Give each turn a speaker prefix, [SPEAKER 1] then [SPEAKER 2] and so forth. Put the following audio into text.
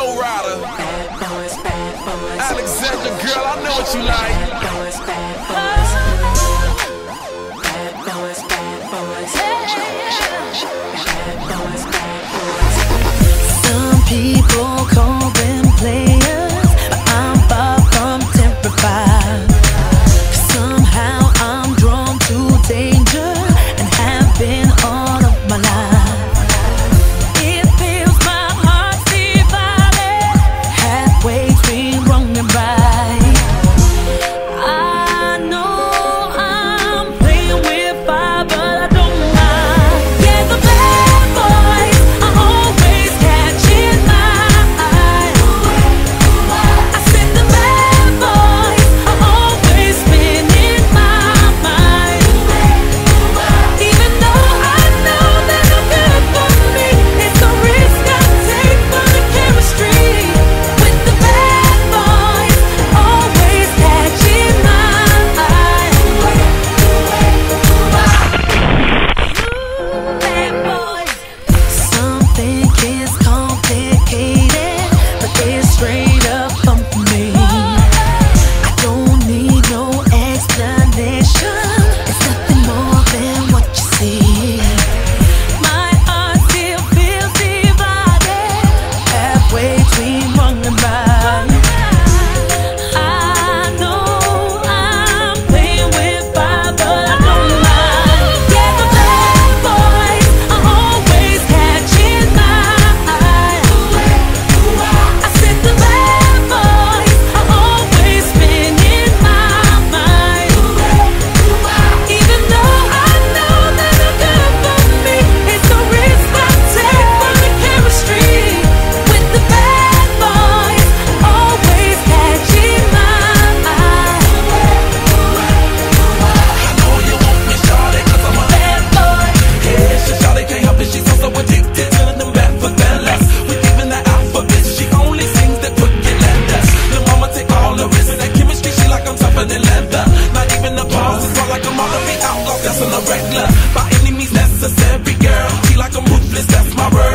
[SPEAKER 1] Flow Rider. Bad
[SPEAKER 2] boys, bad boys.
[SPEAKER 1] Alexandra, girl, I know what you like.
[SPEAKER 2] Bad boys, bad boys. Bad boys, bad boys. Bad boys, bad boys. Some people.
[SPEAKER 1] I'm a regular. By any means necessary, girl. Feel like I'm ruthless, that's my word.